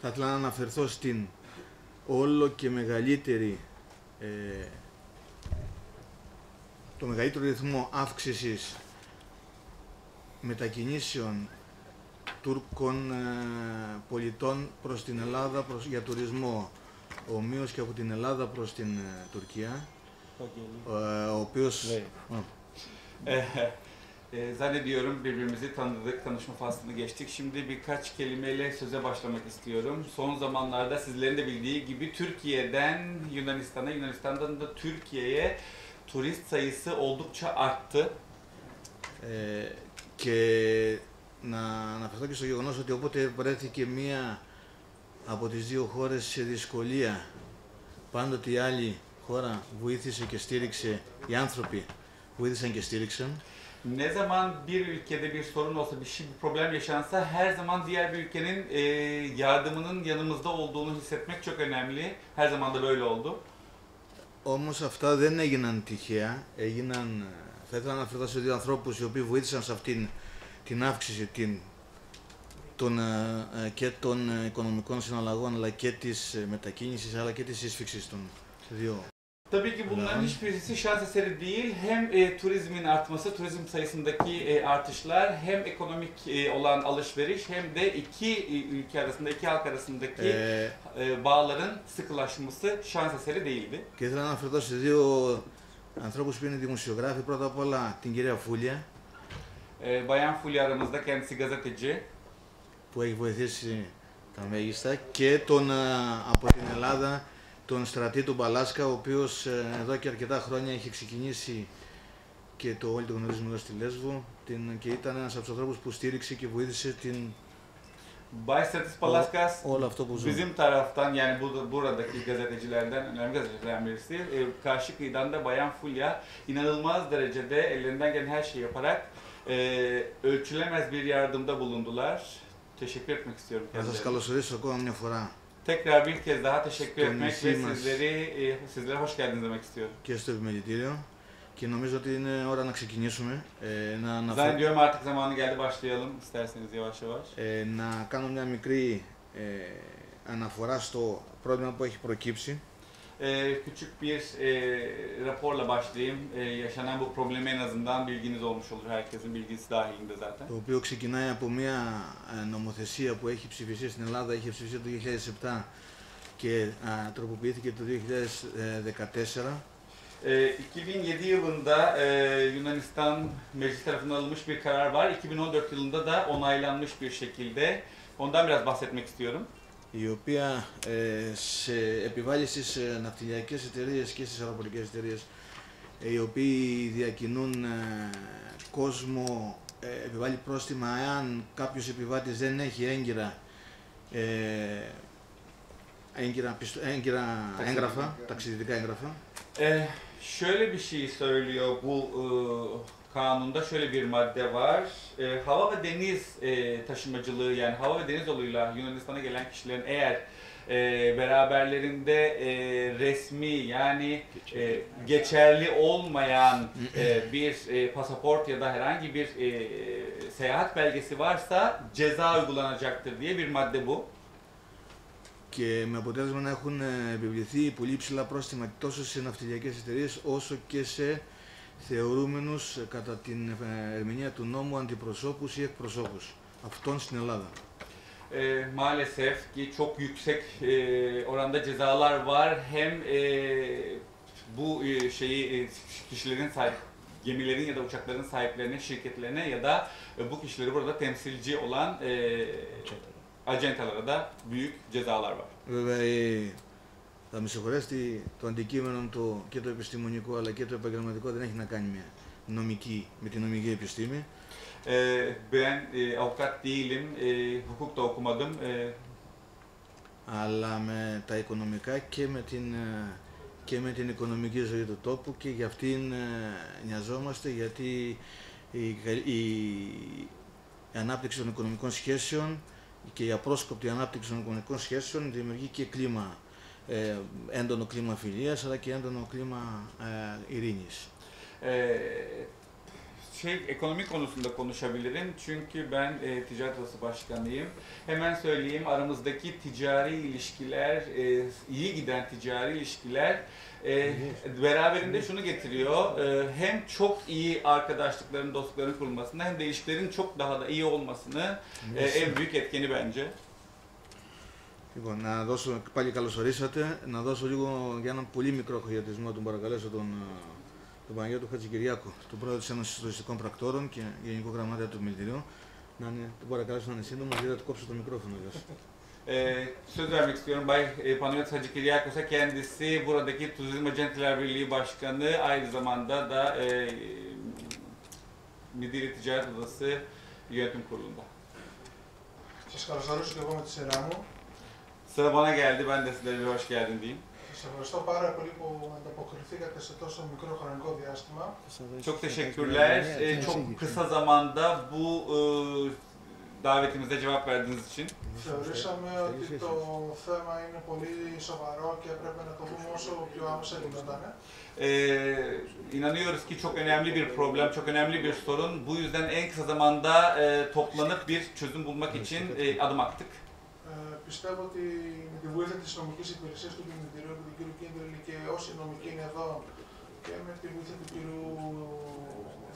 θα ήθελα να αναφερθώ στην όλο και μεγαλύτερη ε, το μεγαλύτερο ρυθμό αύξησης μετακινήσεων Τούρκων ε, πολιτών προς την Ελλάδα προς, για τουρισμό ομοίως και από την Ελλάδα προς την ε, Τουρκία. Ε, ο οποίος Ναι. Α, E, zannediyorum birbirimizi tanıdık, tanışma faslını geçtik. Şimdi birkaç kelimeyle söze başlamak istiyorum. Son zamanlarda sizlerin de bildiği gibi Türkiye'den Yunanistan'a, Yunanistan'dan da Türkiye'ye turist sayısı oldukça arttı. Ε, και να αναφερθώ και στο γεγονός ότι όποτε βρέθηκε μία από τις δύο χώρες σε δυσκολία, πάντοτε η άλλη χώρα βοήθησε και στήριξε, οι άνθρωποι βοήθησαν και στήριξαν. Ne zaman bir ülkede bir sorun olsa, bir şey, bir problem yaşansa her zaman diğer bir ülkenin e, yardımının yanımızda olduğunu hissetmek çok önemli. Her zaman da böyle oldu. Όμως αυτά δεν έγιναν τυχαία, έγιναν, ε, θα ήθελα να αναφερθώ σε δύο ανθρώπους οι οποίοι βοήθησαν σε αυτήν την αύξηση την, των, ε, ε, και των ε, οικονομικών συναλλαγών αλλά και της ε, μετακίνησης αλλά και της σύσφυξης των δύο Tabii ki bunların Bravo. hiçbirisi şans eseri değil. Hem e, turizmin artması, turizm sayısındaki e, artışlar, hem ekonomik e, olan alışveriş, hem de iki e, ülke arasında, iki halk arasındaki Ε, e, bağların sıkılaşması şans eseri değildi. και ήθελα να αναφερθώ σε δύο ανθρώπους που είναι δημοσιογράφοι. Πρώτα απ' όλα την κυρία Φούλια E, Bayan Fulya aramızda, kendisi gazeteci. που έχει βοηθήσει τα μέγιστα και τον, ε, από την Ελλάδα τον στρατή του Μπαλάσκα, ο οποίος ε, εδώ και αρκετά χρόνια έχει ξεκινήσει και το όλοι το γνωρίζουμε εδώ στη Λέσβο την, και ήταν ένας από τους ανθρώπους που στήριξε και βοήθησε την. Μπάιστε της Παλάσκας. Όλο αυτό που ζούμε. Βυζήμ τα ραφτά, να μπορούν να ε, τα μπαϊά φούλια. Είναι ελμά, δρετζέτε, ελέντα ε, ακόμα μια φορά. Tekrar bir kez daha teşekkür Στον etmek nişi ve μας. sizleri e, sizlere hoş geldiniz demek istiyorum. και στο επιμελητήριο και νομίζω ότι είναι ώρα να ξεκινήσουμε ε, να, αναφε- Zannediyorum artık zamanı geldi başlayalım isterseniz yavaş yavaş. ε, να κάνω μια μικρή ε, αναφορά στο πρόβλημα που έχει προκύψει E, küçük bir e, raporla başlayayım. E, yaşanan bu problemi en azından bilginiz olmuş olur. Herkesin bilgisi dahilinde zaten. το οποίο ξεκινάει από μια ε, νομοθεσία που έχει ψηφιστεί στην Ελλάδα, είχε ψηφιστεί το 2007 και α, τροποποιήθηκε το 2014 E, 2007 yılında e, Yunanistan meclis tarafından alınmış bir karar var. 2014 yılında da onaylanmış bir şekilde. Ondan biraz bahsetmek istiyorum. Η οποία ε, σε επιβάλλει στις ε, ναυτιλιακές εταιρείες και στις αεροπορικές εταιρείες ε, οι οποίοι διακινούν ε, κόσμο ε, επιβάλλει πρόστιμα εάν κάποιος επιβάτης δεν έχει έγκυρα ε, έγκυρα, πιστο- έγκυρα έγγραφα, ταξιδιωτικά. έγγραφα. E, şöyle bir şey söylüyor bu e, kanunda şöyle bir madde var. E, hava ve deniz e, taşımacılığı yani hava ve deniz yoluyla Yunanistan'a gelen kişilerin eğer e, beraberlerinde e, resmi yani e, geçerli olmayan e, bir e, pasaport ya da herhangi bir e, seyahat belgesi varsa ceza uygulanacaktır diye bir madde bu. και με αποτέλεσμα να έχουν ε, επιβληθεί πολύ υψηλά πρόστιμα τόσο σε ναυτιλιακές εταιρείες όσο και σε θεωρούμενους ε, κατά την ε, ερμηνεία του νόμου αντιπροσώπους ή εκπροσώπους αυτών στην Ελλάδα. E, maalesef ki çok yüksek e, oranda cezalar var. Hem e, bu e, şeyi e, kişilerin sahip gemilerin ya da uçakların sahiplerine, şirketlerine ya da e, bu kişileri burada temsilci olan e, acentalara da büyük cezalar var. Βέβαια, ε, θα με συγχωρέσετε, το αντικείμενο το, και το επιστημονικό αλλά και το επαγγελματικό δεν έχει να κάνει με, νομική, με την νομική επιστήμη. E, ben e, avukat değilim, e, hukuk da okumadım. E, αλλά με τα οικονομικά και με την, ε, και με την οικονομική ζωή του τόπου και για αυτήν ε, νοιαζόμαστε γιατί η, κα- η, η ανάπτυξη των οικονομικών σχέσεων και η απρόσκοπτη ανάπτυξη των οικονομικών σχέσεων δημιουργεί και κλίμα, ε, έντονο κλίμα φιλίας αλλά και έντονο κλίμα ε, ειρήνης. e, şey ekonomi konusunda konuşabilirim çünkü ben e, ticaret odası başkanıyım. Hemen söyleyeyim aramızdaki ticari ilişkiler, e, iyi giden ticari ilişkiler e, beraberinde şunu getiriyor. E, hem çok iyi arkadaşlıkların, dostlukların kurulmasını hem de ilişkilerin çok daha da iyi olmasını e, en büyük etkeni bence. Λοιπόν, να δώσω, πάλι καλώς ορίσατε, να δώσω λίγο για έναν πολύ μικρό χαιρετισμό, τον παρακαλέσω τον, ε, τον Παναγιώτο Χατζικυριάκο, τον πρόεδρο της Ένωσης Τουριστικών Πρακτόρων και Γενικό Γραμματέα του Μιλητηρίου. Να είναι, τον παρακαλέσω να είναι σύντομο, γιατί θα του κόψω το μικρόφωνο. αλλιώς. Ee, söz vermek istiyorum Bay e, Panayot Hacı Kiryakos'a. Kendisi buradaki Turizm Acentiler Birliği Başkanı, aynı zamanda da e, Midilli Ticaret Odası Yönetim Kurulu'nda. Σας καλωσορίζω και εγώ με τη σειρά μου. Sıra bana geldi, ben de sizlere bir hoş geldin diyeyim. Σας ευχαριστώ πάρα πολύ που ανταποκριθήκατε σε τόσο μικρό χρονικό διάστημα. Çok teşekkürler. E, çok kısa zamanda bu e, davetimize cevap verdiğiniz için. Θεωρήσαμε ότι το θέμα είναι πολύ σοβαρό και έπρεπε να το δούμε όσο πιο άμεσα γινόταν. Ee, inanıyoruz ki çok önemli bir problem, çok önemli bir sorun. Bu yüzden en kısa zamanda e, toplanıp bir çözüm bulmak için e, adım attık. Ε, πιστεύω ότι με τη βοήθεια της νομικής υπηρεσίας του Κινητηρίου και του κ. Κίντερλη και όσοι νομικοί είναι εδώ και με τη βοήθεια του κ.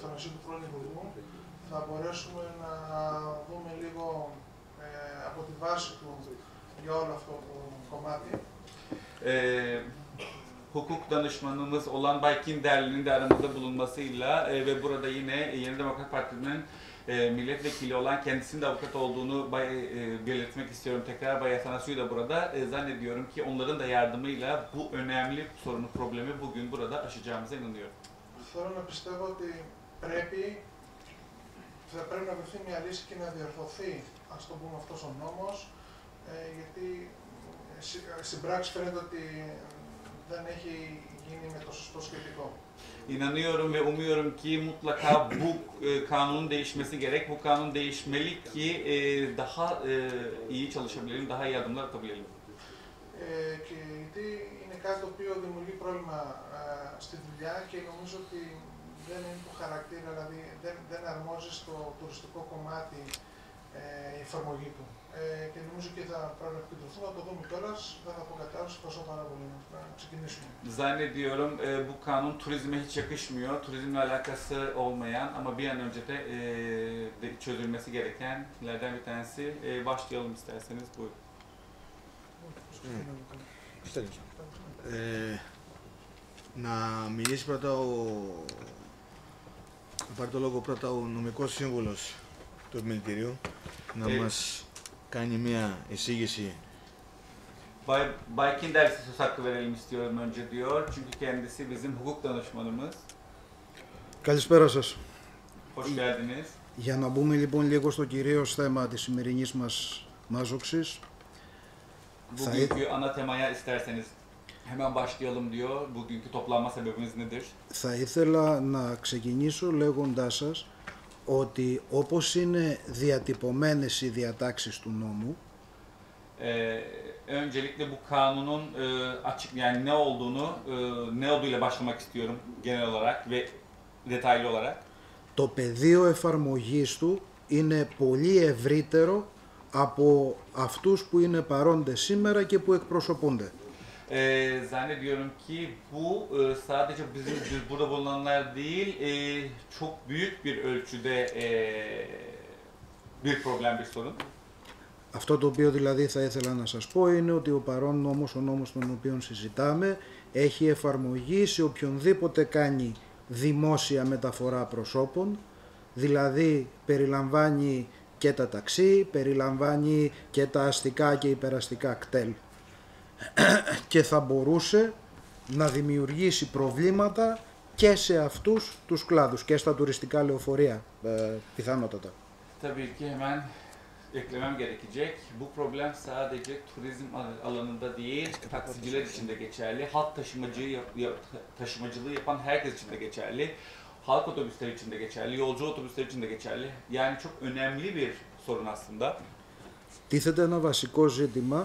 Θανασίου του πρώην Υπουργού θα μπορέσουμε να δούμε λίγο ε, από τη βάση του για όλο αυτό το κομμάτι. Ee, hukuk danışmanımız olan Bay Kinderli'nin de aramızda bulunmasıyla e, ve burada yine Yeni Demokrat Parti'nin e, milletvekili olan kendisinin de avukat olduğunu bay, e, belirtmek istiyorum. Tekrar Bay Atanasyu da burada. E, zannediyorum ki onların da yardımıyla bu önemli sorunu, problemi bugün burada aşacağımıza inanıyorum. Θέλω να πιστεύω ότι πρέπει, θα πρέπει να βρεθεί μια λύση και να διορθωθεί, ας το πούμε αυτός ο νόμος, ε, γιατί ε, συ- ε, στην πράξη φαίνεται ότι δεν έχει γίνει με το σωστό σκεπτικό. İnanıyorum ve umuyorum ki mutlaka bu e, kanunun değişmesi gerek. Bu kanun değişmeli ki e, daha e, iyi çalışabilelim, daha iyi adımlar atabilelim. Ε, και γιατί είναι κάτι το οποίο δημιουργεί πρόβλημα ε, στη δουλειά και νομίζω ότι δεν είναι του χαρακτήρα, δηλαδή δεν, δεν αρμόζει στο τουριστικό κομμάτι ε, η εφαρμογή του. Ε, και νομίζω και θα πρέπει να επικεντρωθούμε, να το δούμε κιόλα. Δεν θα πω κάτι άλλο, ευχαριστώ πάρα πολύ. Να ξεκινήσουμε. Zannediyorum e, bu kanun turizme hiç yakışmıyor. Turizmle alakası olmayan ama bir an önce de, e, de çözülmesi gerekenlerden bir tanesi. E, başlayalım isterseniz buyurun. Ε, να μιλήσει πρώτα ο... Να πάρει το λόγο πρώτα ο νομικός σύμβουλος του Επιμελητηρίου να Ε. μας κάνει μια εισήγηση Bay, Bay Kinder size söz hakkı verelim istiyorum önce diyor. Çünkü kendisi bizim hukuk danışmanımız. Καλησπέρα σας. Hoş geldiniz. Για να μπούμε λοιπόν λίγο στο κυρίως θέμα της σημερινής μας μάζοξης, Sayın- Bugünkü ana temaya isterseniz hemen başlayalım diyor. Bugünkü toplanma sebebimiz nedir? θα ήθελα να ξεκινήσω λέγοντάς σας ότι όπως είναι διατυπωμένες οι διατάξεις του νόμου, Ee, öncelikle bu kanunun e, açık yani ne olduğunu e, ne olduğuyla başlamak istiyorum genel olarak ve detaylı olarak. το πεδίο εφαρμογής του είναι πολύ ευρύτερο από αυτούς που είναι παρόντες σήμερα και που εκπροσωπούνται. Ee, zannediyorum ki bu e, sadece bizim biz burada bulunanlar değil e, çok büyük bir ölçüde e, bir problem bir sorun. Αυτό το οποίο δηλαδή θα ήθελα να σας πω είναι ότι ο παρόν νόμος, ο νόμος τον οποίο συζητάμε, έχει εφαρμογή σε οποιονδήποτε κάνει δημόσια μεταφορά προσώπων, δηλαδή περιλαμβάνει και τα ταξί, περιλαμβάνει και τα αστικά και υπεραστικά κτέλ και θα μπορούσε να δημιουργήσει προβλήματα και σε αυτούς τους κλάδους και στα τουριστικά λεωφορεία ε, πιθανότατα. Tabii ki hemen eklemem gerekecek. Bu problem sadece turizm al- alanında değil, taksiciler için de geçerli, halk taşımacılığı, yap- yap- taşımacılığı yapan herkes için de geçerli, halk otobüsleri için de geçerli, yolcu otobüsleri için de geçerli. Yani çok önemli bir sorun aslında. Τίθεται ένα βασικό ζήτημα,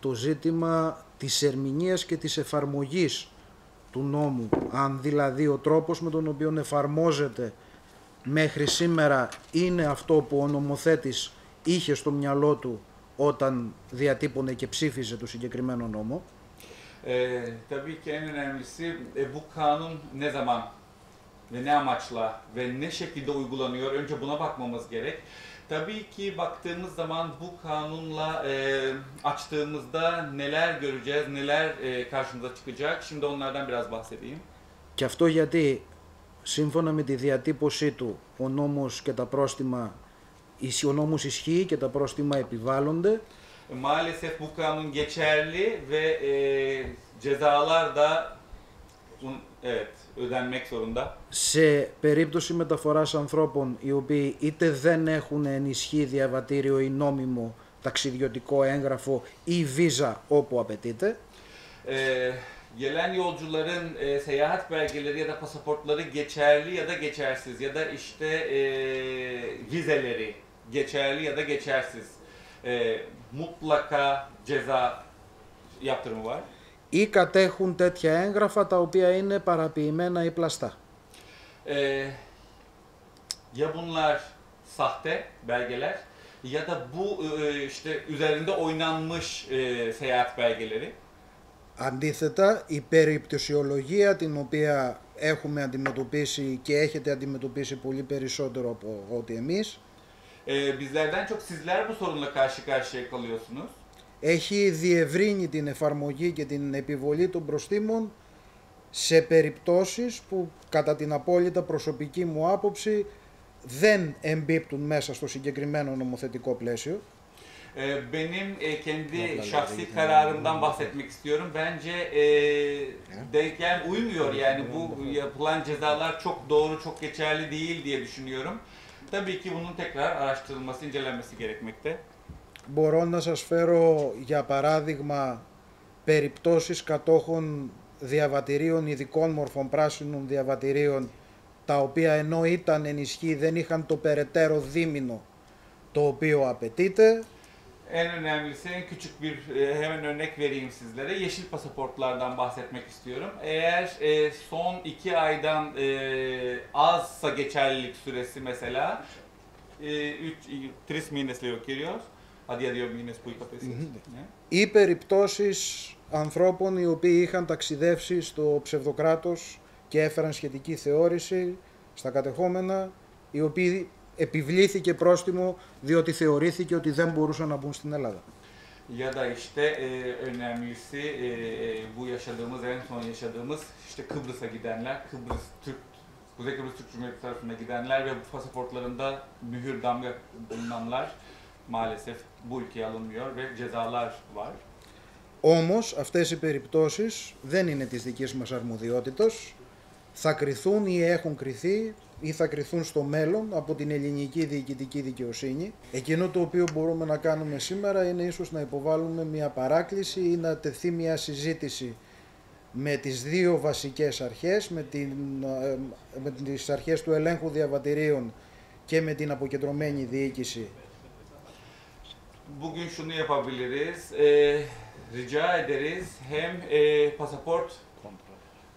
το ζήτημα της ερμηνείας και της εφαρμογής του νόμου, αν δηλαδή ο τρόπος με τον οποίο εφαρμόζεται μέχρι σήμερα είναι αυτό που ο νομοθέτης είχε στο mυαλό του όταν diατύπωνε και ψήφιζε το συγκεκριμένο νόμο. Ee, tabii ki en önemlisi e, bu kanun ne zaman ve ne amaçla ve ne şekilde uygulanıyor? Önce buna bakmamız gerek. Tabii ki baktığımız zaman bu kanunla e, açtığımızda neler göreceğiz, neler e, karşımıza çıkacak? Şimdi onlardan biraz bahsedeyim. Και αυτό γιατί σύμφωνα με τη διατύπωσή του ο νόμος και τα πρόστιμα ισ- ο νόμος ισχύει και τα πρόστιμα επιβάλλονται Maalesef bu kanun geçerli ve e, cezalar da un- evet ödenmek zorunda. σε περίπτωση μεταφοράς ανθρώπων οι οποίοι είτε δεν έχουν ενισχύ διαβατήριο ή νόμιμο ταξιδιωτικό έγγραφο ή βίζα όπου απαιτείται Ee, gelen yolcuların e, seyahat belgeleri ya da pasaportları geçerli ya da geçersiz ya da işte e, vizeleri geçerli ya da geçersiz. E, mutlaka ceza yaptırımı var. Ή κατέχουν τέτοια έγγραφα τα οποία είναι παραποιημένα ή πλαστά. Ee, ya bunlar sahte belgeler ya da bu e, işte üzerinde oynanmış e, seyahat belgeleri. Αντίθετα, η περιπτωσιολογία την οποία έχουμε αντιμετωπίσει και έχετε αντιμετωπίσει πολύ περισσότερο από ό,τι εμείς, Ee, bizlerden çok sizler bu sorunla karşı karşıya kalıyorsunuz. Έχει διευρύνει την εφαρμογή και την επιβολή των προστήμων σε περιπτώσεις που κατά την απόλυτα προσωπική μου άποψη δεν εμπίπτουν μέσα στο συγκεκριμένο νομοθετικό πλαίσιο. Ee, benim e, kendi Notlarla şahsi ilgili kararımdan notlar. bahsetmek istiyorum. Bence e, denklem uymuyor yani bu yapılan cezalar çok doğru, çok geçerli değil diye düşünüyorum. Tabii ki bunun tekrar araştırılması, incelenmesi gerekmekte. Μπορώ να σας φέρω για παράδειγμα περιπτώσεις κατόχων διαβατηρίων ειδικών μορφών πράσινων διαβατηρίων τα οποία ενώ ήταν ενισχύ δεν είχαν το περαιτέρω δίμηνο το οποίο απαιτείται En önemlisi en küçük bir e, hemen örnek vereyim sizlere. Yeşil pasaportlardan bahsetmek istiyorum. Eğer e, son iki aydan e, azsa geçerlilik süresi mesela 3 3 μήνες λέει ο κύριος, αντί δύο μήνες που είπατε εσείς. Ναι. ή περιπτώσεις ανθρώπων οι οποίοι είχαν ταξιδεύσει στο ψευδοκράτος και έφεραν σχετική θεώρηση στα κατεχόμενα οι οποίοι επιβλήθηκε πρόστιμο διότι θεωρήθηκε ότι δεν μπορούσαν να μπουν στην Ελλάδα. Ya da işte e, önemlisi e, bu yaşadığımız en son yaşadığımız işte Kıbrıs'a gidenler, Kıbrıs Türk Kuzey Kıbrıs Türk Cumhuriyeti tarafına gidenler ve bu pasaportlarında mühür damga bulunanlar maalesef bu ülkeye alınmıyor ve cezalar var. Όμως αυτές οι περιπτώσεις δεν είναι της δικής μας αρμοδιότητας. Θα κριθούν ή έχουν κριθεί ή θα κριθούν στο μέλλον από την ελληνική διοικητική δικαιοσύνη. Εκείνο το οποίο μπορούμε να κάνουμε σήμερα είναι ίσως να υποβάλουμε μια παράκληση ή να τεθεί μια συζήτηση με τις δύο βασικές αρχές, με, την, ε, με τις αρχές του ελέγχου διαβατηρίων και με την αποκεντρωμένη διοίκηση Bugün şunu yapabiliriz. e, rica ederiz hem e, pasaport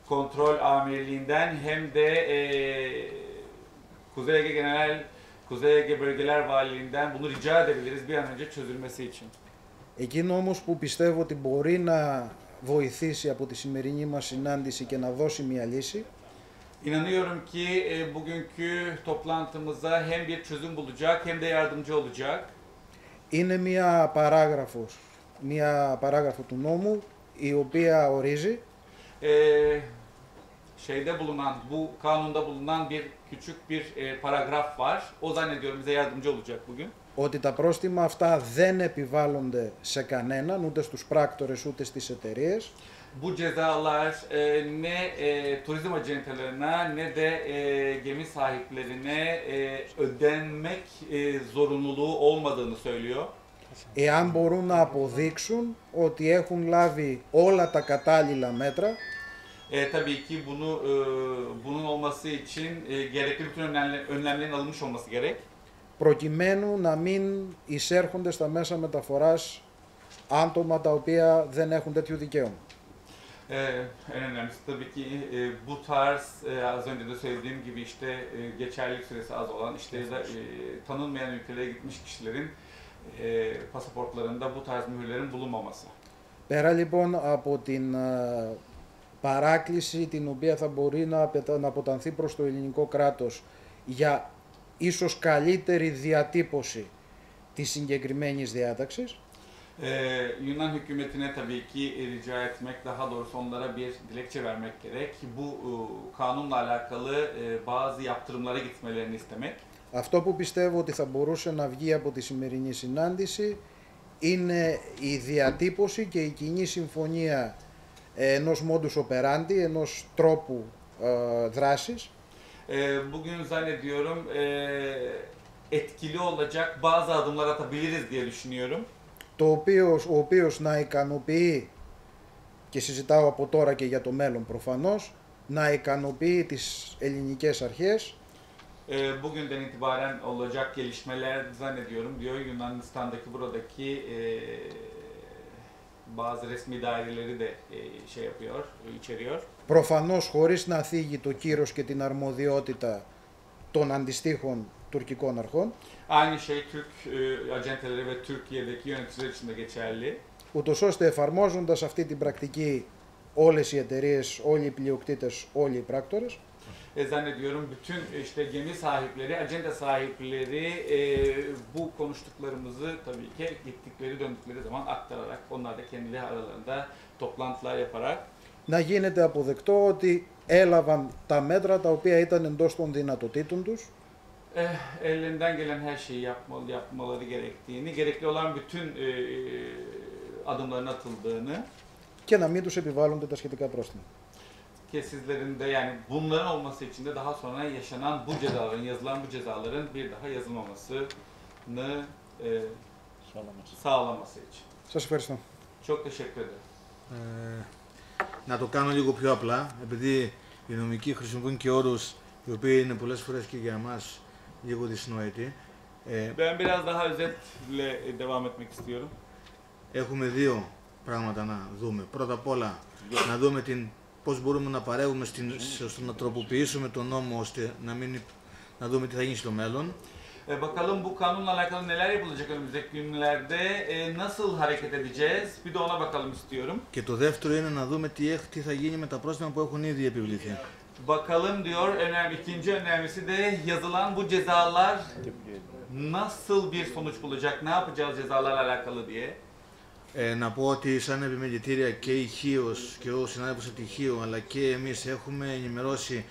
kontrol amirliğinden hem de e, Kuzey Ege Genel Kuzey Ege Bölgeler Valiliğinden bunu rica edebiliriz bir an önce çözülmesi için. Εκείνο όμως που πιστεύω ότι μπορεί να βοηθήσει από τη σημερινή μας συνάντηση και να δώσει μια λύση İnanıyorum ki e, bugünkü toplantımıza hem bir çözüm bulacak hem de yardımcı olacak. είναι μια παράγραφος, μια παράγραφο του νόμου η οποία ορίζει E, şeyde bulunan, bu kanunda bulunan bir küçük bir e, paragraf var. O zannediyorum bize yardımcı olacak bugün. Ότι τα πρόστιμα αυτά δεν επιβάλλονται σε κανέναν, ούτε στους πράκτορες ούτε στις εταιρείες Bu cezalar e, ne e, turizm acentelerine ne de e, gemi sahiplerine e, ödenmek e, zorunluluğu olmadığını söylüyor. εάν μπορούν να αποδείξουν ότι έχουν λάβει όλα τα κατάλληλα μέτρα E, tabii ki bunu e, bunun olması için e, gerekli bütün önlemle- önlemlerin alınmış olması gerek. Προκειμένου να μην εισέρχονται στα μέσα μεταφοράς άτομα τα οποία δεν έχουν τέτοιο δικαίωμα. Ee, en önemlisi tabii ki e, bu tarz e, az önce de söylediğim gibi işte e, geçerlilik süresi az olan işte ya da e, tanınmayan ülkelere gitmiş kişilerin e, pasaportlarında bu tarz mühürlerin bulunmaması. Πέρα λοιπόν από την α, παράκληση την οποία θα μπορεί να, απαιτά- να αποτανθεί προς το ελληνικό κράτος για ίσως καλύτερη διατύπωση της συγκεκριμένης διάταξης, Ee, Yunan hükümetine tabii ki e, rica etmek, daha doğrusu onlara bir dilekçe vermek gerek. Bu e, kanunla alakalı e, bazı yaptırımlara gitmelerini istemek. αυτό που πιστεύω ότι θα μπορούσε να βγει από τη σημερινή συνάντηση είναι η διατύπωση και η κοινή συμφωνία ε, ενός modus operandi, ενός τρόπου ε, δράσης, Ee, bugün zannediyorum e, etkili olacak bazı adımlar atabiliriz diye düşünüyorum. το οποίο, ο οποίος να ικανοποιεί, και συζητάω από τώρα και για το μέλλον προφανώς, να ικανοποιεί τις ελληνικές αρχές, Ee, bugünden itibaren olacak gelişmeler zannediyorum diyor Yunanistan'daki buradaki e, bazı resmi daireleri de e, şey yapıyor, içeriyor. Προφανώς χωρίς να θίγει το κύρος και την αρμοδιότητα των αντιστοίχων τουρκικών αρχών, Aynı şey Türk e, acenteleri ve Türkiye'deki yöneticiler için de geçerli. ούτως ώστε εφαρμόζοντας αυτή την πρακτική όλες οι εταιρείες, όλοι οι πλειοκτήτες, όλοι οι πράκτορες, E, zannediyorum bütün işte gemi sahipleri, acente sahipleri e, bu konuştuklarımızı tabii ki gittikleri döndükleri zaman aktararak onlar da kendileri aralarında toplantılar yaparak να γίνεται αποδεκτό ότι έλαβαν τα μέτρα τα οποία ήταν εντός των δυνατοτήτων τους eh, ellerinden gelen her şeyi yapmalı, yapmaları gerektiğini, gerekli olan bütün e, adımların atıldığını και να μην τους επιβάλλονται τα σχετικά πρόστιμα. ki sizlerin de yani bunların olması için de daha sonra yaşanan bu cezaların, yazılan bu cezaların bir daha yazılmamasını e, sağlaması için. Σας ευχαριστώ. Çok teşekkür ederim. Ε, να το κάνω λίγο πιο απλά, επειδή οι νομικοί χρησιμοποιούν και όρους οι οποίοι είναι πολλές φορές και για εμάς λίγο δυσνόητοι. Ε, Ben biraz daha özetle devam etmek istiyorum. έχουμε δύο πράγματα να δούμε. Πρώτα απ' όλα να δούμε την, πώς μπορούμε να παρεύουμε στην, ώστε να τροποποιήσουμε τον νόμο ώστε να, μην, υπ- να δούμε τι θα γίνει στο μέλλον. E, bakalım bu kanunla alakalı neler yapılacak önümüzdeki günlerde, e, nasıl hareket edeceğiz? Bir de ona bakalım istiyorum. Και το δεύτερο είναι να δούμε τι, έχ- τι θα γίνει με τα πρόστιμα που έχουν ήδη επιβληθεί. Bakalım diyor, önemli, ikinci önemlisi de yazılan bu cezalar nasıl bir sonuç bulacak, ne yapacağız cezalarla alakalı diye. Ε, να πω ότι σαν επιμελητήρια και η Χίος και ο συνάδελφος από τη Χίο αλλά και εμείς έχουμε ενημερώσει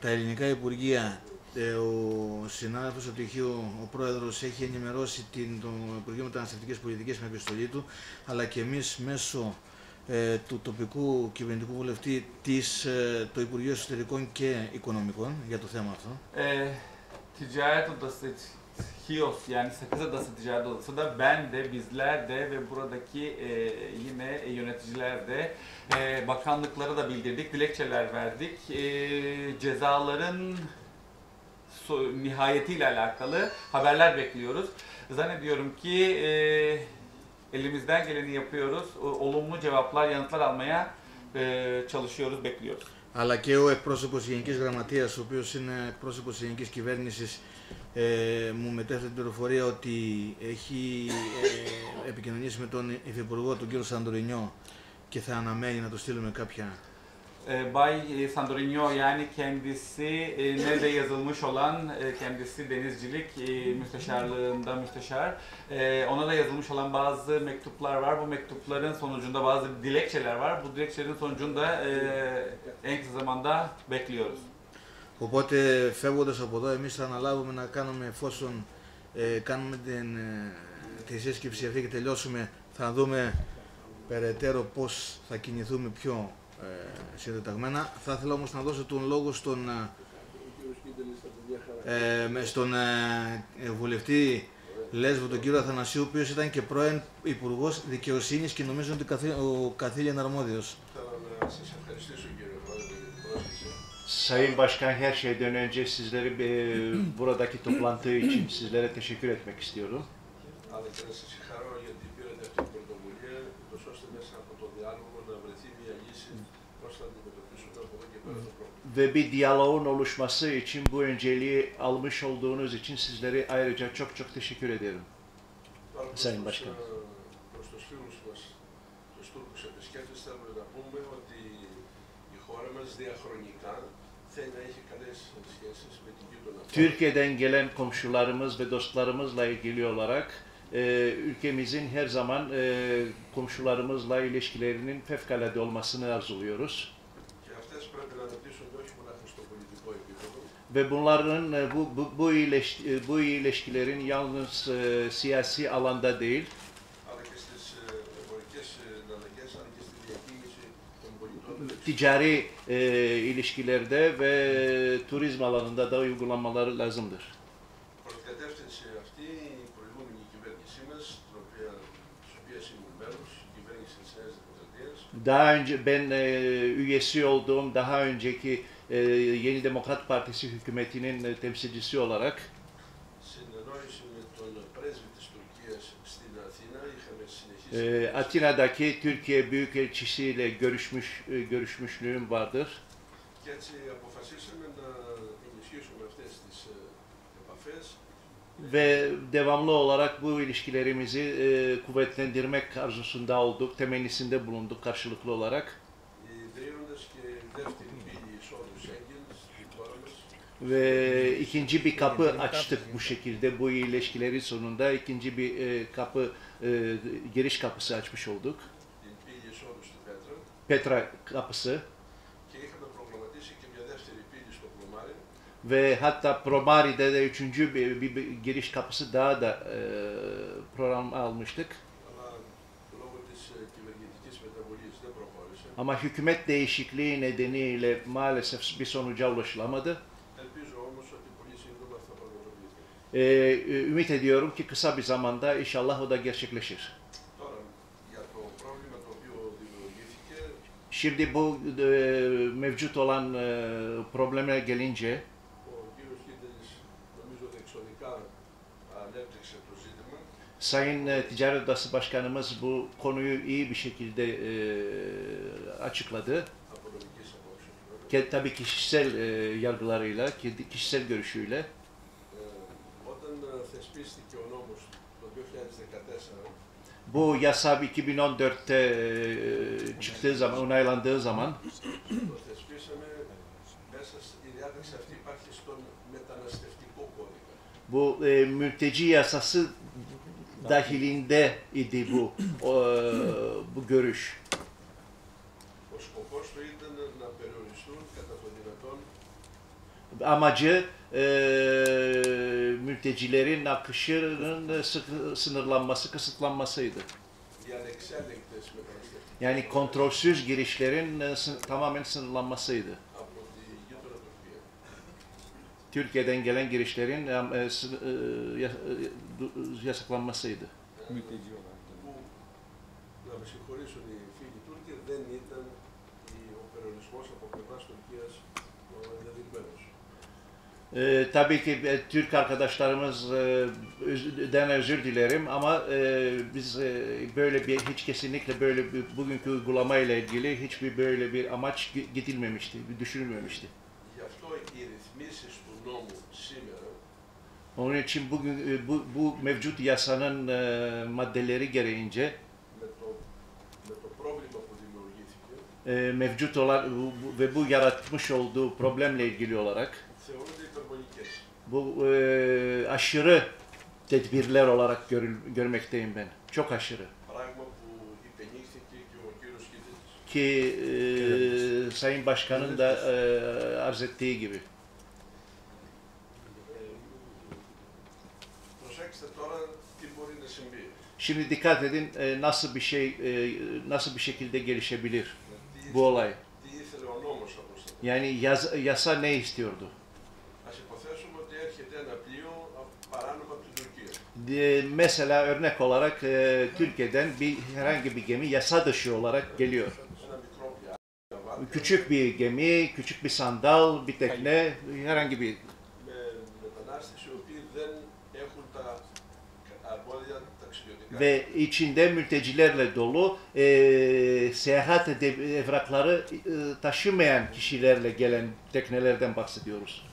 τα ελληνικά υπουργεία ε, ο συνάδελφος από τη Χίο, ο πρόεδρος, έχει ενημερώσει την, το Υπουργείο Μεταναστευτικής Πολιτικής με επιστολή του, αλλά και εμείς μέσω ε, του τοπικού κυβερνητικού βουλευτή της, ε, το Υπουργείο Εσωτερικών και Οικονομικών για το θέμα αυτό. E, ticaret odası, HİOS yani Sakız Adası Ticaret Odası da ben de, bizler de ve buradaki e, yine yöneticiler de e, bakanlıklara da bildirdik, dilekçeler verdik. E, cezaların so- nihayetiyle alakalı haberler bekliyoruz. Zannediyorum ki e, elimizden geleni yapıyoruz. O- Olumlu cevaplar, yanıtlar almaya e, çalışıyoruz, bekliyoruz. αλλά και ο εκπρόσωπος της Γενικής Γραμματείας, ο οποίος είναι εκπρόσωπος της Γενικής Κυβέρνησης, ε, μου μετέφερε την πληροφορία ότι έχει ε, επικοινωνήσει με τον Υφυπουργό, τον κύριο Σαντορινιό, και θα αναμένει να του στείλουμε κάποια E, Bay e, Sandrinho yani kendisi e, nerede yazılmış olan e, kendisi denizcilik e, müsteşarlığında müsteşar. E, ona da yazılmış olan bazı mektuplar var. Bu mektupların sonucunda bazı dilekçeler var. Bu dilekçelerin sonucunda e, en kısa zamanda bekliyoruz. Οπότε φεύγοντας από εδώ εμείς θα αναλάβουμε να κάνουμε εφόσον ε, κάνουμε την, ε, τη σύσκεψη αυτή και τελειώσουμε θα δούμε περαιτέρω πώς θα κινηθούμε πιο ε, συντεταγμένα. Θα ήθελα όμως να δώσω τον λόγο στον, ε, με- στον ε, ε, βουλευτή Λέσβο, τον κύριο Αθανασίου, ο οποίος ήταν και πρώην Υπουργός Δικαιοσύνης και νομίζω ότι καθή- ο καθήλυν αρμόδιος. Θέλω να σας ευχαριστήσω κύριε Πρόεδρε για την πρόσκληση. Sayın Başkan her şeyden önce sizleri e, buradaki toplantı için sizlere teşekkür etmek istiyorum. ve bir diyaloğun oluşması için bu önceliği almış olduğunuz için sizlere ayrıca çok çok teşekkür ederim. Τώρα προς Sayın τους, Başkan. ε, προς τους φίλους μας, τους Τούρκους επισκέπτες, θέλουμε να πούμε ότι η χώρα μας διαχρονικά θέλει να έχει καλές σχέσεις με την γείτονα χώρα. Türkiye'den gelen komşularımız ve dostlarımızla ilgili olarak e, ülkemizin her zaman e, komşularımızla ilişkilerinin fevkalade olmasını arzuluyoruz. Και αυτές πρέπει να αναπτύσσονται ve bunların e, bu bu, bu, iyileşti, e, bu iyileşkilerin yalnız e, siyasi alanda değil ticari e, ilişkilerde ve turizm alanında da uygulanmaları lazımdır. Daha önce ben e, üyesi olduğum daha önceki e, Yeni Demokrat Partisi hükümetinin e, temsilcisi olarak e, Atina'daki Türkiye Büyükelçisi ile görüşmüş e, görüşmüşlüğüm vardır. Ve devamlı olarak bu ilişkilerimizi e, kuvvetlendirmek arzusunda olduk, temennisinde bulunduk karşılıklı olarak. ve ikinci bir kapı açtık bu şekilde. Bu iyileşkilerin sonunda ikinci bir e, kapı, e, giriş kapısı açmış olduk. Petra kapısı. Ve hatta Promari'de de üçüncü bir, bir, bir giriş kapısı daha da e, program almıştık. Ama hükümet değişikliği nedeniyle maalesef bir sonuca ulaşılamadı. Ee, e, ümit ediyorum ki kısa bir zamanda inşallah o da gerçekleşir. Şimdi bu e, mevcut olan e, probleme gelince Sayın e, Ticaret Odası Başkanımız bu konuyu iyi bir şekilde e, açıkladı. Tabii kişisel e, yargılarıyla, kişisel görüşüyle Ε, όταν ε, θεσπίστηκε ο νόμος το 2014, Bu yasa 2014'te e, çıktığı zaman, onaylandığı zaman το θεσπίσαμε μέσα στη διάταξη αυτή υπάρχει στον μεταναστευτικό κώδικα. bu e, mülteci yasası dahilinde idi bu o, bu görüş. Ο σκοπός του ήταν να περιοριστούν κατά το δυνατόν amacı e, mültecilerin akışının sıkı, sınırlanması, kısıtlanmasıydı. Yani kontrolsüz girişlerin e, tamamen sınırlanmasıydı. Türkiye'den gelen girişlerin e, e, yasaklanmasıydı. Mülteci olarak. E, tabii ki e, Türk arkadaşlarımızdan e, özür dilerim ama e, biz e, böyle bir hiç kesinlikle böyle bir, bugünkü uygulama ile ilgili hiçbir böyle bir amaç gidilmemişti, düşünülmemişti. Onun için bugün e, bu, bu mevcut yasanın e, maddeleri gereğince e, mevcut olan ve bu yaratmış olduğu problemle ilgili olarak bu e, aşırı tedbirler olarak görül, görmekteyim ben. Çok aşırı. Ki e, Sayın Başkan'ın da e, arz ettiği gibi. Şimdi dikkat edin e, nasıl bir şey e, nasıl bir şekilde gelişebilir bu olay. Yani yaz, yasa ne istiyordu? Ee, mesela örnek olarak e, Türkiye'den bir herhangi bir gemi yasa dışı olarak geliyor. Küçük bir gemi, küçük bir sandal, bir tekne, herhangi bir ve içinde mültecilerle dolu e, seyahat evrakları e, taşımayan kişilerle gelen teknelerden bahsediyoruz.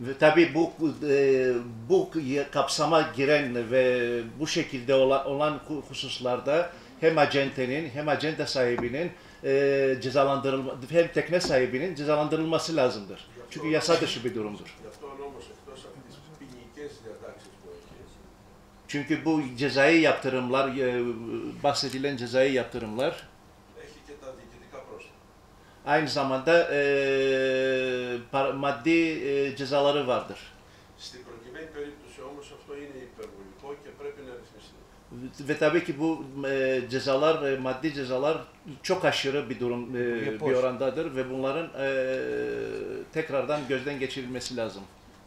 Ve tabii bu e, bu kapsama giren ve bu şekilde olan, olan hususlarda hem acentenin hem acente sahibinin e, cezalandırılma hem tekne sahibinin cezalandırılması lazımdır. Çünkü yasa dışı bir durumdur. Çünkü bu cezai yaptırımlar, e, bahsedilen cezai yaptırımlar aynı zamanda e, par- maddi e, cezaları vardır. Στην προκειμένη περίπτωση όμως αυτό είναι υπερβολικό και πρέπει να ρυθμιστεί. Ve tabii ki bu e, cezalar, e, maddi cezalar çok aşırı bir durum, e, Yapar. bir orandadır ve bunların e, tekrardan gözden geçirilmesi lazım.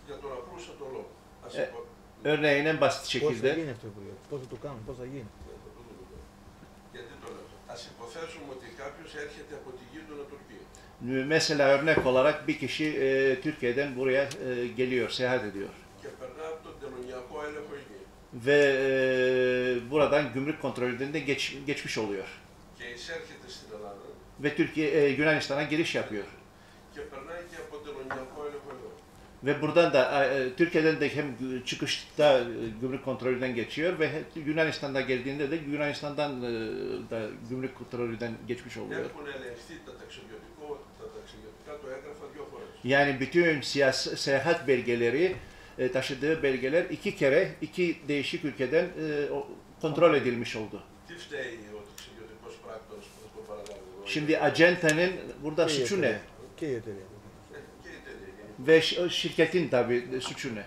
Για τον απλούστατο λόγο. Ας Ε, υπο- Örneğin en basit Πώς θα şekilde γίνει αυτό που λέω, πώς θα το κάνουν, πώς θα γίνει. θα το δούμε τώρα. Γιατί το λέω. Ας υποθέσουμε ότι κάποιος έρχεται από τη γείτονα Τουρκία. Mesela örnek olarak bir kişi e, Türkiye'den buraya e, geliyor, seyahat ediyor. Ve e, buradan gümrük kontrolünden de geç, geçmiş oluyor. Ve Türkiye e, Yunanistan'a giriş yapıyor. Ve buradan da e, e Türkiye'den de hem çıkışta e, gümrük kontrolünden geçiyor ve Yunanistan'da geldiğinde de Yunanistan'dan e, da gümrük kontrolünden geçmiş oluyor. Yani bütün siyasi, seyahat belgeleri e, taşıdığı belgeler iki kere iki değişik ülkeden e, kontrol edilmiş oldu. Şimdi acentenin burada suçu ne? Ve şirketin tabi e, suçu ne?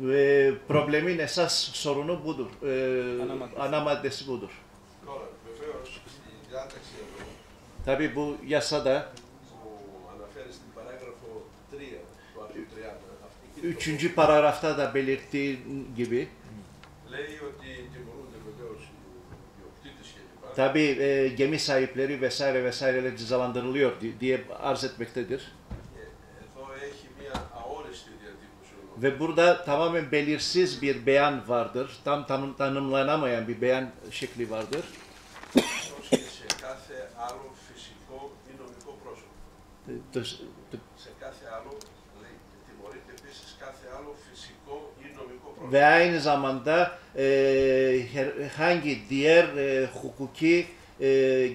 Ve problemin esas sorunu budur. E, ana maddesi budur. Tabii bu yasada Üçüncü paragrafta da belirttiği gibi tabi e, gemi sahipleri vesaire vesaireyle cezalandırılıyor diye arz etmektedir. Ve burada tamamen belirsiz bir beyan vardır. Tam, tam tanımlanamayan bir beyan şekli vardır. E, dış- d- Σε κάθε άλλο, λέει, και τιμωρείται επίσης κάθε άλλο φυσικό ή νομικό πρόσωπο. Ve aynı zamanda e, herhangi diğer e, hukuki, e,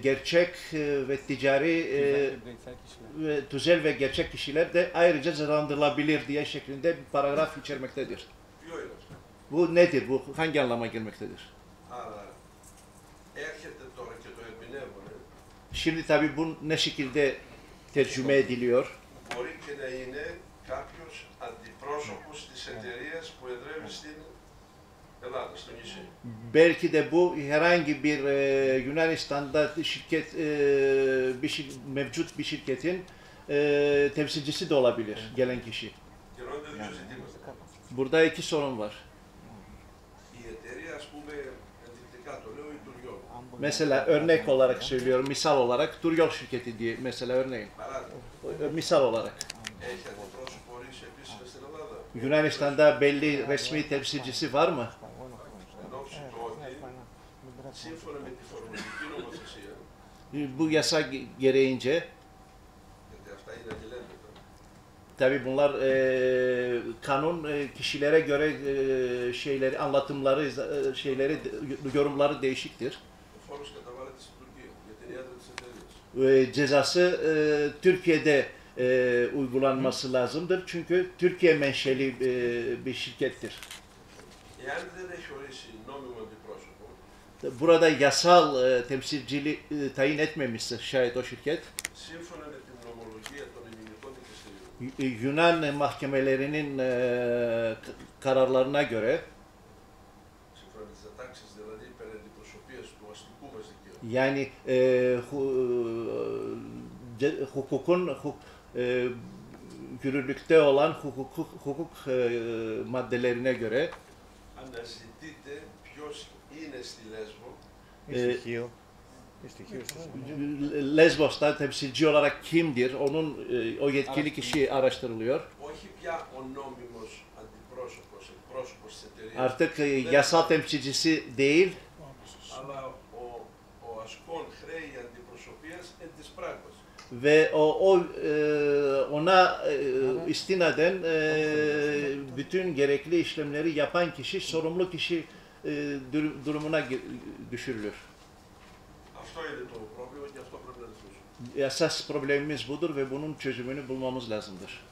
gerçek e, ve ticari e, bireysel kişiler. ve tüzel ve gerçek kişiler de ayrıca cezalandırılabilir diye şeklinde bir paragraf içermektedir. Ποιο είναι αυτό. Bu nedir? Bu hangi anlama gelmektedir? Άρα έρχεται τώρα και το ερμηνεύουν. Şimdi tabii bu ne şekilde tercüme ediliyor? Μπορεί και να είναι κάποιος αντιπρόσωπος της εταιρείας που εδρεύει στην Ελλάδα, στο νησί. Belki de bu herhangi bir e, Yunanistan'da şirket e, bir şir- mevcut bir şirketin e, temsilcisi de olabilir gelen kişi. Γινόνται δύο ζητήματα. Burada iki sorun var. Mesela örnek olarak söylüyorum, misal olarak Turyol şirketi diye mesela örneğin. Misal olarak. Yunanistan'da belli resmi temsilcisi var mı? Bu yasa gereğince tabi bunlar e, kanun e, kişilere göre e, şeyleri anlatımları e, şeyleri yorumları değişiktir. Korus cezası e, Türkiye'de e, uygulanması Hı. lazımdır. Çünkü Türkiye menşeli e, bir şirkettir. Burada yasal e, temsilcili e, tayin etmemişse şayet o şirket. Yunan mahkemelerinin e, kararlarına göre Yani e, hu, ce- hukukun huk, e, yürürlükte olan hukuk, hukuk e, maddelerine göre αναζητείτε ποιος είναι στη Λέσβο Ε, Στοιχείο. Lesbos'ta temsilci olarak kimdir? Onun e, o yetkili kişi araştırılıyor. Όχι πια ο νόμιμος αντιπρόσωπος, εκπρόσωπος της εταιρείας, Artık e, yasal temsilcisi değil, ve o, o e, ona e, istinaden e, bütün gerekli işlemleri yapan kişi sorumlu kişi e, durumuna düşürülür. Esas problemimiz budur ve bunun çözümünü bulmamız lazımdır.